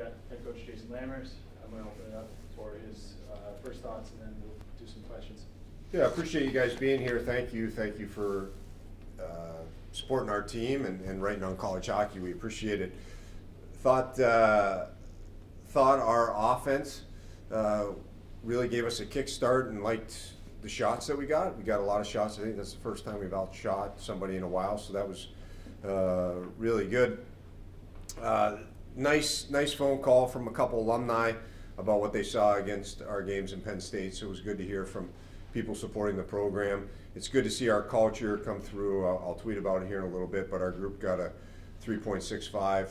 got head coach Jason Lammers. I'm going to open it up for his uh, first thoughts, and then we'll do some questions. Yeah, I appreciate you guys being here. Thank you. Thank you for uh, supporting our team and, and writing on college hockey. We appreciate it. Thought uh, thought our offense uh, really gave us a kickstart and liked the shots that we got. We got a lot of shots. I think that's the first time we've outshot somebody in a while, so that was uh, really good. Nice, nice phone call from a couple alumni about what they saw against our games in Penn State. So it was good to hear from people supporting the program. It's good to see our culture come through. I'll, I'll tweet about it here in a little bit, but our group got a 3.65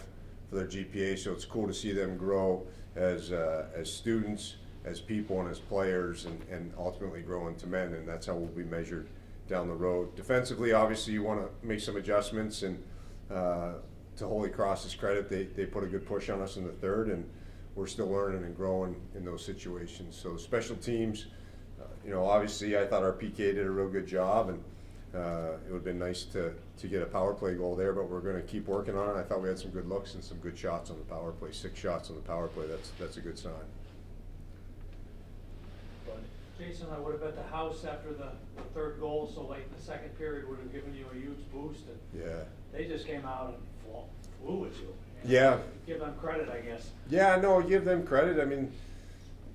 for their GPA, so it's cool to see them grow as uh, as students, as people, and as players, and, and ultimately grow into men. And that's how we'll be measured down the road. Defensively, obviously, you want to make some adjustments and. Uh, to Holy Cross's credit, they, they put a good push on us in the third, and we're still learning and growing in those situations. So special teams, uh, you know, obviously I thought our PK did a real good job, and uh, it would have been nice to, to get a power play goal there, but we're going to keep working on it. I thought we had some good looks and some good shots on the power play. Six shots on the power play. That's that's a good sign. Jason, I would have bet the house after the, the third goal so late in the second period would have given you a huge boost. And Yeah. they just came out and flew, at you. Yeah. Give them credit, I guess. Yeah, no, give them credit. I mean,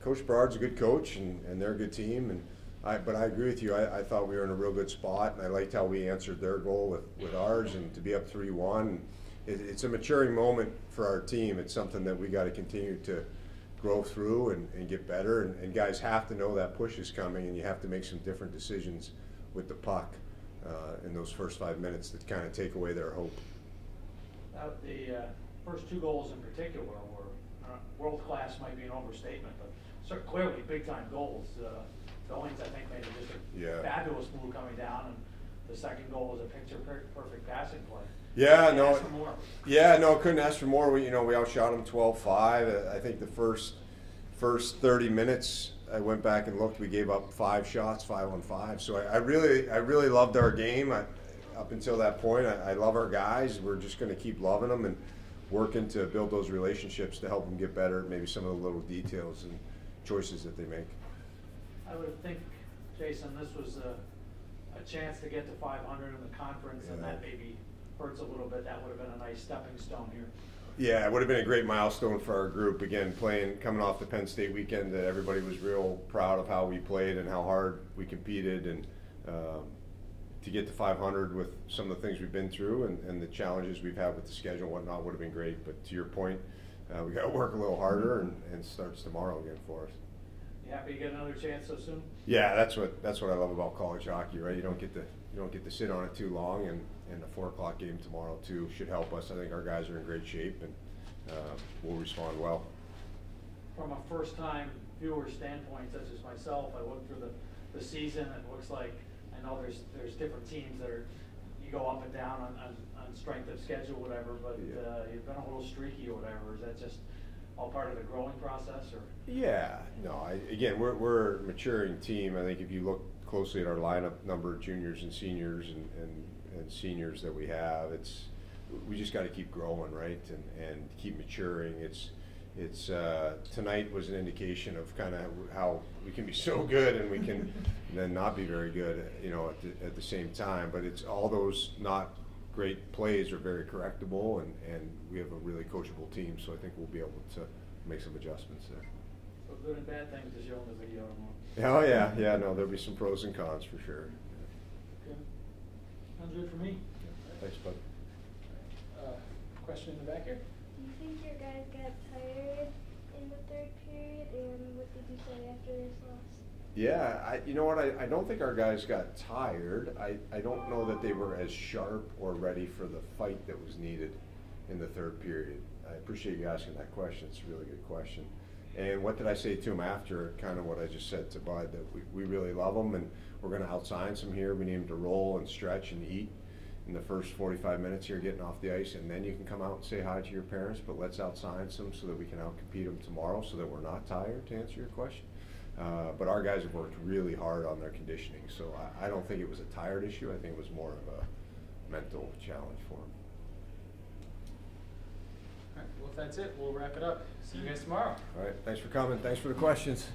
Coach Berard's a good coach, and, and they're a good team. And I, but I agree with you. I, I thought we were in a real good spot, and I liked how we answered their goal with, with ours, and to be up three one. It, it's a maturing moment for our team. It's something that we got to continue to grow through and, and get better. And, and guys have to know that push is coming, and you have to make some different decisions with the puck uh, in those first five minutes that kind of take away their hope. The uh, first two goals in particular were uh, world class, might be an overstatement, but clearly big time goals. Uh, Billings, I think, made just a Yeah. fabulous move coming down, and the second goal was a picture per- perfect passing play. Yeah, no. ask for more. Yeah, no, couldn't ask for more. We, you know, we outshot them 12-5. Uh, I think the first first 30 minutes, I went back and looked. We gave up five shots, five on five. So I, I really, I really loved our game. I, up until that point, I, I love our guys. We're just going to keep loving them and working to build those relationships to help them get better. Maybe some of the little details and choices that they make. I would think, Jason, this was a, a chance to get to five hundred in the conference, and that maybe hurts a little bit. That would have been a nice stepping stone here. Yeah, it would have been a great milestone for our group. Again, playing coming off the Penn State weekend, that everybody was real proud of how we played and how hard we competed, and um, to get to 500 with some of the things we've been through and, and the challenges we've had with the schedule and whatnot would have been great. But to your point, uh, we got to work a little harder, and, and starts tomorrow again for us. You happy to get another chance so soon? Yeah, that's what that's what I love about college hockey, right? You don't get to you don't get to sit on it too long, and, and the four o'clock game tomorrow too should help us. I think our guys are in great shape, and uh, we'll respond well. From a first-time viewer standpoint, such as myself, I look through the, the season, and it looks like, I know there's, there's different teams that are, you go up and down on, on, on strength of schedule, whatever, but, Yeah. uh, you've been a little streaky or whatever, is that just all part of the growing process, or? Yeah, no. I, again, we're we're a maturing team. I think if you look closely at our lineup number of juniors and seniors and, and, and seniors that we have, it's we just got to keep growing, right, and and keep maturing. It's it's uh, tonight was an indication of kind of how we can be so good and we can then not be very good, you know, at the, at the same time. But it's all those not great plays are very correctable, and, and we have a really coachable team. So I think we'll be able to make some adjustments there. So good and bad things to show in the video tomorrow. Oh yeah, yeah. No, there'll be some pros and cons for sure. Okay. Sounds good for me. Thanks, bud. Uh, question in the back here? Do you think your guys got tired Yeah, I, you know what? I, I don't think our guys got tired. I, I don't know that they were as sharp or ready for the fight that was needed in the third period. I appreciate you asking that question. It's a really good question. And what did I say to him after? Kind of what I just said to Bud that we, we really love them and we're going to outscience them here. We need them to roll and stretch and eat in the first 45 minutes here getting off the ice, and then you can come out and say hi to your parents. But let's outscience them so that we can outcompete them tomorrow, so that we're not tired. To answer your question. Uh, but our guys have worked really hard on their conditioning, so I, I don't think it was a tired issue. I think it was more of a mental challenge for them. All right, well, if that's it, we'll wrap it up. See you guys tomorrow. All right, thanks for coming, thanks for the questions.